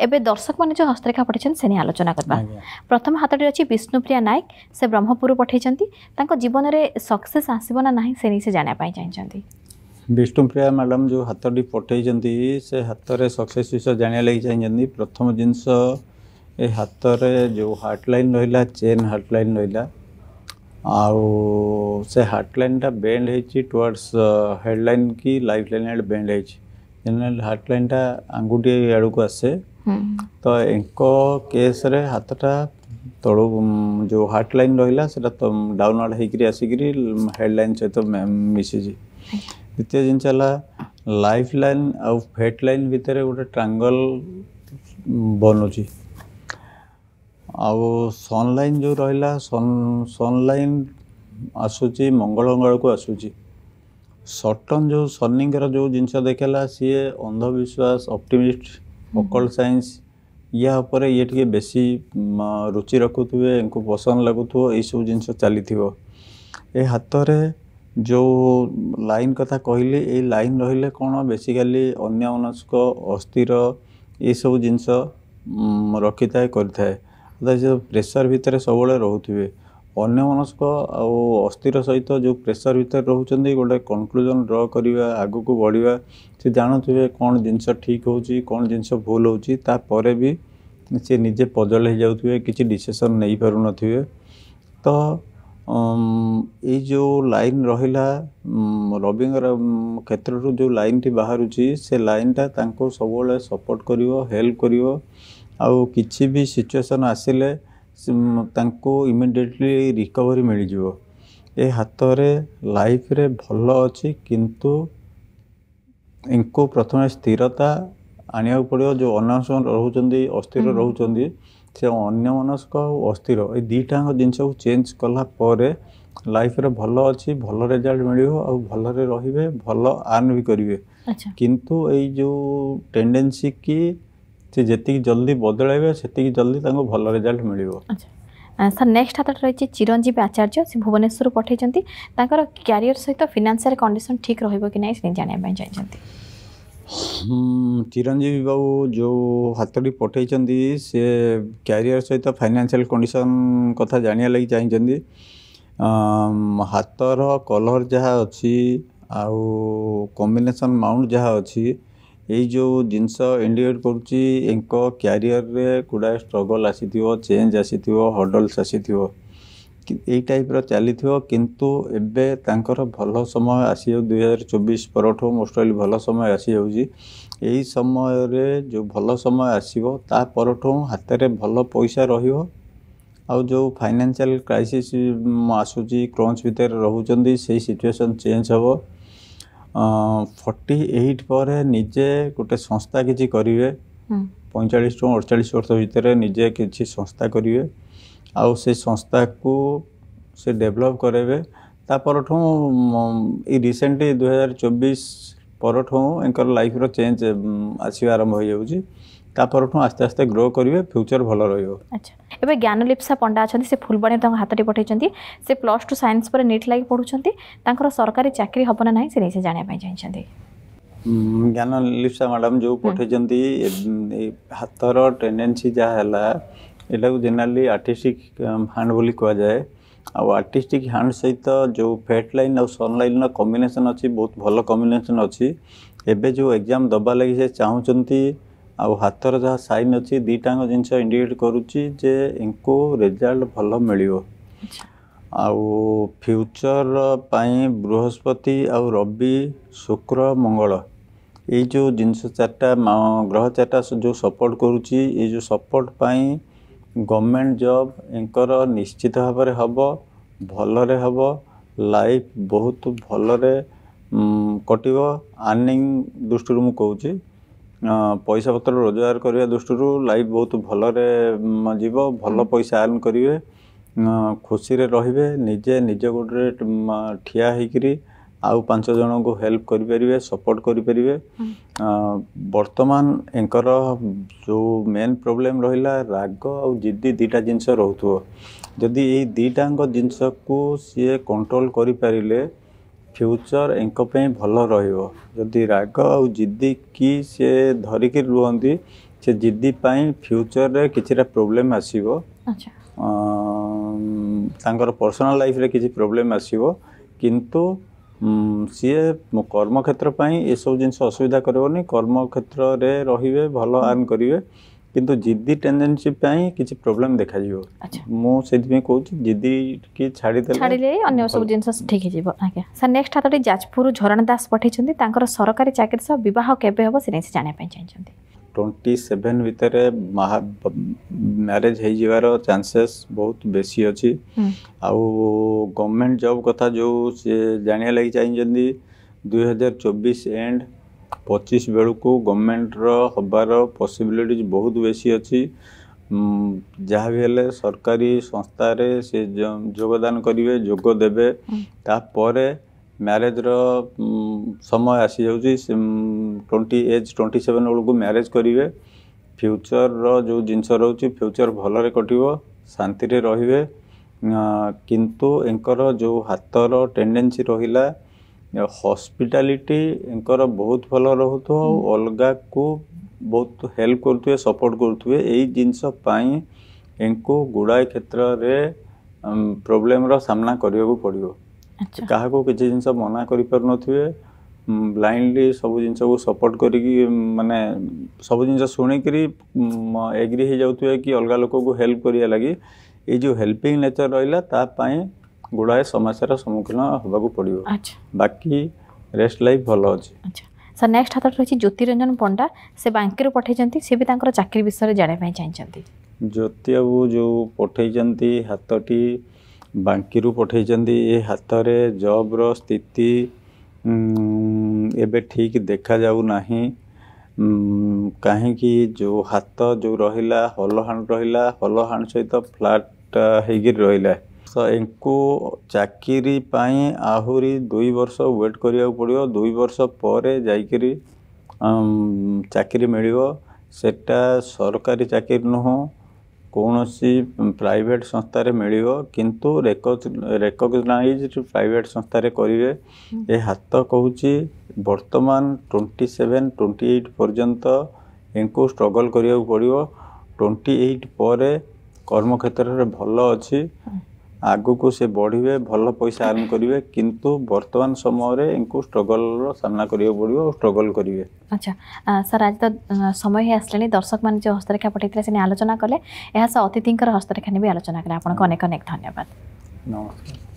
ଏବେ ଦର୍ଶକମାନେ ଯେଉଁ ହସ୍ତରେଖା ପଠାଇଛନ୍ତି ସେ ନେଇ ଆଲୋଚନା କରିବା। ଆଜ୍ଞା। ପ୍ରଥମ ହାତଟି ଅଛି ବିଷ୍ଣୁପ୍ରିୟା ନାୟକ। ସେ ବ୍ରହ୍ମପୁରରୁ ପଠାଇଛନ୍ତି। ତାଙ୍କ ଜୀବନରେ ସକ୍ସେସ୍ ଆସିବ ନା ନାହିଁ ସେ ନେଇ ସେ ଜାଣିବା ପାଇଁ ଚାହିଁଛନ୍ତି। ବିଷ୍ଣୁପ୍ରିୟା ମ୍ୟାଡ଼ାମ୍ ଯେଉଁ ହାତଟି ପଠାଇଛନ୍ତି ସେ ହାତରେ ସକ୍ସେସ୍ ବିଷୟ ଜାଣିବା ଲାଗି ଚାହିଁଛନ୍ତି। ପ୍ରଥମ ଜିନିଷ ଏ ହାତରେ ଯେଉଁ ହାର୍ଟ ଲାଇନ୍ ରହିଲା ଚେନ୍ ହାର୍ଟ ଲାଇନ୍ ରହିଲା। ଆଉ ସେ ହାର୍ଟ ଲାଇନ୍ଟା ବେଣ୍ଡ ହେଇଛି ଟୁୱାର୍ଡ଼ସ୍ ହେଡ଼୍ ଲାଇନ୍ କି ଲାଇଫ୍ ଲାଇନ୍ ଆଡ଼େ ବେଣ୍ଡ ହେଇଛି। ଜେନେରାଲି ହାର୍ଟ ଲାଇନ୍ଟା ଆଙ୍ଗୁଠି ଆଡ଼କୁ ଆସେ। ହୁଁ ତ ଏଙ୍କ କେସ୍ରେ ହାତଟା ତଳୁ ଉମ୍, ଯେଉଁ ହାର୍ଟ ଲାଇନ୍ ରହିଲା ସେଟା ତ ଡାଉନ୍ ଆଡ଼୍ ହେଇକିରି ଆସିକିରି ହେଡ଼୍ ଲାଇନ୍ ସହିତ ମେ- ମିଶିଛି ଦ୍ୱିତୀୟ ଜିନିଷ ହେଲା ଲାଇଫ୍ ଲାଇନ୍ ଆଉ ଫେଟ୍ ଲାଇନ୍ ଭିତରେ ଗୋଟେ ଟ୍ରାଙ୍ଗଲ୍ ବନୁଛି ଆଉ ସନ୍ଲାଇନ୍ ଯେଉଁ ରହିଲା ସନ୍ ସନ୍ଲାଇନ୍ ଆସୁଛି ମଙ୍ଗଳଙ୍ଗଳକୁ ଆସୁଛି ସଟନ୍ ଯେଉଁ ସନିଙ୍କର ଯେଉଁ ଜିନିଷ ଦେଖେଇଲା ସିଏ ଅନ୍ଧବିଶ୍ୱାସ ଅପଟିମିଷ୍ଟ ଅକଲ୍ଟ ସାଇନ୍ସ ୟା ଉପରେ ଇଏ ଟିକେ ବେଶୀ ରୁଚି ରଖୁଥିବେ ୟାଙ୍କୁ ପସନ୍ଦ ଲାଗୁଥିବ ଏଇସବୁ ଜିନିଷ ଚାଲିଥିବ। ଏ ହାତରେ ଯେଉଁ ଲାଇନ୍ କଥା କହିଲି ଏଇ ଲାଇନ୍ ରହିଲେ କ'ଣ? ବେସିକାଲି ଅନ୍ୟମନସ୍କ ଅସ୍ଥିର ଏସବୁ ଜିନିଷ ରଖିଥାଏ କରିଥାଏ। ସେ ପ୍ରେସର୍ ଭିତରେ ସବୁବେଳେ ରହୁଥିବେ। ଅନ୍ୟମନସ୍କ ଆଉ ଅସ୍ଥିର ସହିତ ଯେଉଁ ପ୍ରେସର୍ ଭିତରେ ରହୁଛନ୍ତି ଗୋଟେ କନକ୍ଲୁଜନ୍ ଡ୍ର କରିବା ଆଗକୁ ବଢ଼ିବା ସେ ଜାଣୁଥିବେ କ'ଣ ଜିନିଷ ଠିକ୍ ହେଉଛି କ'ଣ ଜିନିଷ ଭୁଲ ହେଉଛି ତାପରେ ବି ସେ ନିଜେ ପଜଲ୍ ହେଇଯାଉଥିବେ କିଛି ଡିସିସନ୍ ନେଇପାରୁନଥିବେ। ତ ଏଇ ଯେଉଁ ଲାଇନ୍ ରହିଲା ରବିଙ୍କର କ୍ଷେତ୍ରରୁ ଯେଉଁ ଲାଇନ୍ଟି ବାହାରୁଛି ସେ ଲାଇନ୍ଟା ତାଙ୍କୁ ସବୁବେଳେ ସପୋର୍ଟ କରିବ ହେଲ୍ପ କରିବ। ଆଉ କିଛି ବି ସିଚୁଏସନ୍ ଆସିଲେ ତାଙ୍କୁ ଇମିଡ଼ିଏଟଲି ରିକଭରି ମିଳିଯିବ। ଏ ହାତରେ ଲାଇଫରେ ଭଲ ଅଛି କିନ୍ତୁ ୟାଙ୍କୁ ପ୍ରଥମେ ସ୍ଥିରତା ଆଣିବାକୁ ପଡ଼ିବ। ଯେଉଁ ଅନାସ ରହୁଛନ୍ତି ଅସ୍ଥିର ରହୁଛନ୍ତି ସେ ଅନ୍ୟମନସ୍କ ଆଉ ଅସ୍ଥିର ଏଇ ଦୁଇଟାଙ୍କ ଜିନିଷକୁ ଚେଞ୍ଜ କଲା ପରେ ଲାଇଫରେ ଭଲ ଅଛି ଭଲ ରେଜଲ୍ଟ ମିଳିବ ଆଉ ଭଲରେ ରହିବେ ଭଲ ଆର୍ନ ବି କରିବେ। କିନ୍ତୁ ଏଇ ଯେଉଁ ଟେଣ୍ଡେନ୍ସି କି ସେ ଯେତିକି ଜଲ୍ଦି ବଦଳାଇବେ ସେତିକି ଜଲ୍ଦି ତାଙ୍କୁ ଭଲ ରେଜଲ୍ଟ ମିଳିବ। ଆଚ୍ଛା। ଆ, ସାର୍ ନେକ୍ସଟ ହାତଟା ରହିଛି ଚିରଞ୍ଜୀବୀ ଆଚାର୍ଯ୍ୟ। ସେ ଭୁବନେଶ୍ୱରରୁ ପଠାଇଛନ୍ତି। ତାଙ୍କର କ୍ୟାରିୟର ସହିତ ଫିନାନ୍ସିଆଲ କଣ୍ଡିସନ ଠିକ୍ ରହିବ କି ନାହିଁ ସେ ନେଇ ଜାଣିବା ପାଇଁ ଚାହିଁଛନ୍ତି। ହୁଁ, ଚିରଞ୍ଜୀବୀ ବାବୁ ଯେଉଁ ହାତଟି ପଠାଇଛନ୍ତି ସେ କ୍ୟାରିୟର ସହିତ ଫାଇନାନ୍ସିଆଲ କଣ୍ଡିସନ୍ କଥା ଜାଣିବା ଲାଗି ଚାହିଁଛନ୍ତି। ଆମ୍, ହାତର କଲର୍ ଯାହା ଅଛି ଆଉ କମ୍ବିନେସନ୍ ମାଉଣ୍ଟ ଯାହା ଅଛି ଏଇ ଯେଉଁ ଜିନିଷ ଇଣ୍ଡିକେଟ୍ କରୁଛି ୟାଙ୍କ କ୍ୟାରିୟରରେ ଗୁଡ଼ାଏ ଷ୍ଟ୍ରଗଲ୍ ଆସିଥିବ ଚେଞ୍ଜ ଆସିଥିବ ହର୍ଡଲ୍ସ ଆସିଥିବ। ଏଇ ଟାଇପ୍ର ଚାଲିଥିବ କିନ୍ତୁ ଏବେ ତାଙ୍କର ଭଲ ସମୟ ଆସିଯାଉଛି ଦୁଇ ହଜାର ଚବିଶ ପରଠୁ ମୋଷ୍ଟ ଅଲି ଭଲ ସମୟ ଆସିଯାଉଛି। ଏଇ ସମୟରେ ଯେଉଁ ଭଲ ସମୟ ଆସିବ ତା ପରଠୁ ହାତରେ ଭଲ ପଇସା ରହିବ। ଆଉ ଯେଉଁ ଫାଇନାନ୍ସିଆଲ କ୍ରାଇସିସ୍ ଆସୁଛି କ୍ରଞ୍ଚ ଭିତରେ ରହୁଛନ୍ତି ସେଇ ସିଚୁଏସନ୍ ଚେଞ୍ଜ ହେବ। ଫର୍ଟି ଏଇଟ୍ ପରେ ନିଜେ ଗୋଟେ ସଂସ୍ଥା କିଛି କରିବେ। ହୁଁ। ପଇଁଚାଳିଶ ଟୁ ଅଡ଼ଚାଳିଶ ବର୍ଷ ଭିତରେ ନିଜେ କିଛି ସଂସ୍ଥା କରିବେ। ଆଉ ସେ ସଂସ୍ଥାକୁ ସେ ଡେଭଲପ୍ କରାଇବେ। ତା ପରଠୁ ମ, ଏଇ ରିସେଣ୍ଟଲି ଦୁଇ ହଜାର ଚବିଶ ପରଠୁ ୟାଙ୍କର ଲାଇଫ୍ର ଚେଞ୍ଜ ଉମ୍, ଆସିବା ଆରମ୍ଭ ହୋଇଯାଉଛି। ତା ପରଠୁ ଆସ୍ତେ ଆସ୍ତେ ଗ୍ରୋ କରିବେ ଫ୍ୟୁଚର୍ ଭଲ ରହିବ ଆଚ୍ଛା ଏବେ ଜ୍ଞାନଲିପ୍ସା ପଣ୍ଡା ଅଛନ୍ତି ସେ ଫୁଲବାଣୀରେ ତାଙ୍କ ହାତଟି ପଠାଇଛନ୍ତି ସେ ପ୍ଲସ୍ ଟୁ ସାଇନ୍ସ ପରେ ନିଟ୍ ଲାଗି ପଢ଼ୁଛନ୍ତି ତାଙ୍କର ସରକାରୀ ଚାକିରି ହେବ ନା ନାହିଁ ସେ ନେଇ ସେ ଜାଣିବା ପାଇଁ ଚାହିଁଛନ୍ତି। ଉମ୍, ଜ୍ଞାନ ଲିପ୍ସା ମ୍ୟାଡ଼ାମ୍ ଯେଉଁ ପଠାଇଛନ୍ତି ଏଇ ହାତର ଟେଣ୍ଡେନ୍ସି ଯାହା ହେଲା ଏଟାକୁ ଜେନେରାଲି ଆର୍ଟିଷ୍ଟିକ୍ ହ୍ୟାଣ୍ଡ ବୋଲି କୁହାଯାଏ। ଆଉ ଆର୍ଟିଷ୍ଟିକ୍ ହ୍ୟାଣ୍ଡ ସହିତ ଯେଉଁ ଫେଟ୍ ଲାଇନ୍ ଆଉ ସନ୍ ଲାଇନ୍ର କମ୍ବିନେସନ୍ ଅଛି ବହୁତ ଭଲ କମ୍ବିନେସନ୍ ଅଛି। ଏବେ ଯେଉଁ ଏକ୍ଜାମ୍ ଦେବା ଲାଗି ସେ ଚାହୁଁଛନ୍ତି ଆଉ ହାତର ଯାହା ସାଇନ୍ ଅଛି ଦୁଇଟାଙ୍କ ଜିନିଷ ଇଣ୍ଡିକେଟ୍ କରୁଛି ଯେ ୟାଙ୍କୁ ରେଜଲ୍ଟ ଭଲ ମିଳିବ। ଆଉ ଫ୍ୟୁଚର ପାଇଁ ବୃହସ୍ପତି ଆଉ ରବି ଶୁକ୍ର ମଙ୍ଗଳ ଏଇ ଯେଉଁ ଜିନିଷ ଚାରିଟା ଗ୍ରହ ଚାରିଟା ଯେଉଁ ସପୋର୍ଟ କରୁଛି ଏଇ ଯେଉଁ ସପୋର୍ଟ ପାଇଁ ଗଭର୍ଣ୍ଣମେଣ୍ଟ ଜବ୍ ୟାଙ୍କର ନିଶ୍ଚିତ ଭାବରେ ହେବ ଭଲରେ ହେବ ଲାଇଫ୍ ବହୁତ ଭଲରେ କଟିବ ଆର୍ନିଂ ଦୃଷ୍ଟିରୁ ମୁଁ କହୁଛି। ପଇସା ପତ୍ର ରୋଜଗାର କରିବା ଦୃଷ୍ଟିରୁ ଲାଇଫ୍ ବହୁତ ଭଲରେ ଯିବ ଭଲ ପଇସା ଆର୍ନ କରିବେ ଖୁସିରେ ରହିବେ ନିଜେ ନିଜ ଗୋଡ଼ରେ ଠିଆ ହେଇକିରି ଆଉ ପାଞ୍ଚ ଜଣଙ୍କୁ ହେଲ୍ପ କରିପାରିବେ ସପୋର୍ଟ କରିପାରିବେ। ବର୍ତ୍ତମାନ ୟାଙ୍କର ଯେଉଁ ମେନ୍ ପ୍ରୋବ୍ଲେମ୍ ରହିଲା ରାଗ ଆଉ ଜିଦି ଦୁଇଟା ଜିନିଷ ରହୁଥିବ। ଯଦି ଏଇ ଦୁଇଟାଙ୍କ ଜିନିଷକୁ ସିଏ କଣ୍ଟ୍ରୋଲ କରିପାରିଲେ ଫ୍ୟୁଚର ୟାଙ୍କ ପାଇଁ ଭଲ ରହିବ। ଯଦି ରାଗ ଆଉ ଜିଦି କି ସିଏ ଧରିକି ରୁହନ୍ତି ସେ ଜିଦି ପାଇଁ ଫ୍ୟୁଚରରେ କିଛିଟା ପ୍ରୋବ୍ଲେମ୍ ଆସିବ। ତାଙ୍କର ପର୍ସନାଲ ଲାଇଫରେ କିଛି ପ୍ରୋବ୍ଲେମ୍ ଆସିବ। କିନ୍ତୁ ସିଏ କର୍ମକ୍ଷେତ୍ର ପାଇଁ ଏସବୁ ଜିନିଷ ଅସୁବିଧା କରିବନି। କର୍ମକ୍ଷେତ୍ରରେ ରହିବେ ଭଲ ଆର୍ନ କରିବେ। କିନ୍ତୁ ଜିଦି ଟେଣ୍ଡେନ୍ସି ପାଇଁ କିଛି ପ୍ରୋବ୍ଲେମ୍ ଦେଖାଯିବ ଆଚ୍ଛା ମୁଁ ସେଥିପାଇଁ କହୁଛି ଜିଦି କି ଛାଡ଼ିଦେଲେ ଛାଡ଼ିଲେ ଅନ୍ୟ ସବୁ ଜିନିଷ ଠିକ୍ ହେଇଯିବ ଆଜ୍ଞା ସାର୍ ନେକ୍ସଟ ହାତଟି ଯାଜପୁର ଝରଣା ଦାସ ପଠାଇଛନ୍ତି ତାଙ୍କର ସରକାରୀ ଚାକିରି ସହ ବିବାହ କେବେ ହେବ ସେ ନେଇ ସେ ଜାଣିବା ପାଇଁ ଚାହିଁଛନ୍ତି ଟ୍ୱେଣ୍ଟି ସେଭେନ୍ ଭିତରେ ମାହା ମ୍ୟାରେଜ୍ ହେଇଯିବାର ଚାନ୍ସେସ୍ ବହୁତ ବେଶୀ ଅଛି ହୁଁ। ଆଉ ଗଭର୍ଣ୍ଣମେଣ୍ଟ ଜବ୍ କଥା ଯେଉଁ ସିଏ ଜାଣିବା ଲାଗି ଚାହିଁଛନ୍ତି ଦୁଇହଜାର ଚବିଶ ଏଣ୍ଡ ପଚିଶ ବେଳକୁ ଗଭର୍ଣ୍ଣମେଣ୍ଟର ହେବାର ପସିବିଲିଟିଜ୍ ବହୁତ ବେଶୀ ଅଛି। ଯାହା ବି ହେଲେ ସରକାରୀ ସଂସ୍ଥାରେ ସେ ଯୋଗଦାନ କରିବେ ଯୋଗ ଦେବେ। ତାପରେ ମ୍ୟାରେଜର ସମୟ ଆସିଯାଉଛି। ଟ୍ୱେଣ୍ଟି ଏଜ୍ ଟ୍ୱେଣ୍ଟି ସେଭେନ୍ ବେଳକୁ ମ୍ୟାରେଜ୍ କରିବେ। ଫ୍ୟୁଚରର ଯେଉଁ ଜିନିଷ ରହୁଛି ଫ୍ୟୁଚର ଭଲରେ କଟିବ ଶାନ୍ତିରେ ରହିବେ। କିନ୍ତୁ ଏଙ୍କର ଯେଉଁ ହାତର ଟେଣ୍ଡେନ୍ସି ରହିଲା ହସ୍ପିଟାଲିଟି ଏଙ୍କର ବହୁତ ଭଲ ରହୁଥିବ ଆଉ ଅଲଗାକୁ ବହୁତ ହେଲ୍ପ କରୁଥିବେ ସପୋର୍ଟ କରୁଥିବେ ଏଇ ଜିନିଷ ପାଇଁ ଏଙ୍କୁ ଗୁଡ଼ାଏ କ୍ଷେତ୍ରରେ ପ୍ରୋବ୍ଲେମର ସାମ୍ନା କରିବାକୁ ପଡ଼ିବ ଆଚ୍ଛା କାହାକୁ କିଛି ଜିନିଷ ମନା କରିପାରୁନଥିବେ ବ୍ଲାଇଣ୍ଡଲି ସବୁ ଜିନିଷକୁ ସପୋର୍ଟ କରିକି ଉମ୍, ମାନେ ସବୁ ଜିନିଷ ଶୁଣିକିରି ଏଗ୍ରି ହେଇଯାଉଥିବେ କି ଅଲଗା ଲୋକକୁ ହେଲ୍ପ କରିବା ଲାଗି ଏଇ ଯେଉଁ ହେଲ୍ପିଂ ନେଚର ରହିଲା ତା ପାଇଁ ଗୁଡ଼ାଏ ସମସ୍ୟାର ସମ୍ମୁଖୀନ ହେବାକୁ ପଡ଼ିବ। ଆଚ୍ଛା। ବାକି ରେଷ୍ଟ ଲାଇଫ୍ ଭଲ ଅଛି। ଆଚ୍ଛା। ସାର୍ ନେକ୍ସଟ ହାତଟି ରହିଛି ଜ୍ୟୋତିରଞ୍ଜନ ପଣ୍ଡା। ସେ ବାଙ୍କିରୁ ପଠାଇଛନ୍ତି। ସେ ବି ତାଙ୍କର ଚାକିରି ବିଷୟରେ ଜାଣିବା ପାଇଁ ଚାହିଁଛନ୍ତି। ଜ୍ୟୋତି ବାବୁ ଯେଉଁ ପଠେଇଛନ୍ତି ହାତଟି ବାଙ୍କିରୁ ପଠେଇଛନ୍ତି ଏ ହାତରେ ଜବ୍ର ସ୍ଥିତି ଉମ୍, ଏବେ ଠିକ୍ ଦେଖାଯାଉ ନାହିଁ। ଉମ୍, କାହିଁକି ଯେଉଁ ହାତ ଯେଉଁ ରହିଲା ହଲ ହାଣ୍ଡ ରହିଲା ହଲ ହାଣ୍ଡ ସହିତ ଫ୍ଲାଟ୍ ହେଇକିରି ରହିଲା। ଏଙ୍କୁ ଚାକିରି ପାଇଁ ଆହୁରି ଦୁଇ ବର୍ଷ ୱେଟ୍ କରିବାକୁ ପଡ଼ିବ। ଦୁଇ ବର୍ଷ ପରେ ଯାଇକିରି ଚାକିରି ମିଳିବ। ସେଟା ସରକାରୀ ଚାକିରି ନୁହଁ କୌଣସି ପ୍ରାଇଭେଟ୍ ସଂସ୍ଥାରେ ମିଳିବ। କିନ୍ତୁ ରେକଗ୍ନାଇଜ୍ଡ ପ୍ରାଇଭେଟ୍ ସଂସ୍ଥାରେ କରିବେ। ଏ ହାତ କହୁଛି ବର୍ତ୍ତମାନ ଟ୍ୱେଣ୍ଟି ସେଭେନ୍ ଟ୍ୱେଣ୍ଟି ଏଇଟ୍ ପର୍ଯ୍ୟନ୍ତ ଏଙ୍କୁ ଷ୍ଟ୍ରଗଲ୍ କରିବାକୁ ପଡ଼ିବ। ଟ୍ୱେଣ୍ଟି ଏଇଟ୍ ପରେ କର୍ମକ୍ଷେତ୍ରରେ ଭଲ ଅଛି। ଆଗକୁ ସେ ବଢ଼ିବେ ଭଲ ପଇସା ଆର୍ନ କରିବେ କିନ୍ତୁ ବର୍ତ୍ତମାନ ସମୟରେ ଏଙ୍କୁ ଷ୍ଟ୍ରଗଲ୍ର ସାମ୍ନା କରିବାକୁ ପଡ଼ିବ ଆଉ ଷ୍ଟ୍ରଗଲ୍ କରିବେ। ଆଚ୍ଛା ଆ, ସାର୍ ଆଜି ତ ଆ, ସମୟ ହେଇ ଆସିଲାଣି ଦର୍ଶକମାନେ ଯେଉଁ ହସ୍ତରେଖା ପଠାଇଥିଲେ ସେ ନେଇ ଆଲୋଚନା କଲେ ଏହା ସହ ଅତିଥିଙ୍କର ହସ୍ତରେଖା ନେଇ ବି ଆଲୋଚନା କଲେ। ଆପଣଙ୍କୁ ଅନେକ ଅନେକ ଧନ୍ୟବାଦ। ନମସ୍କାର।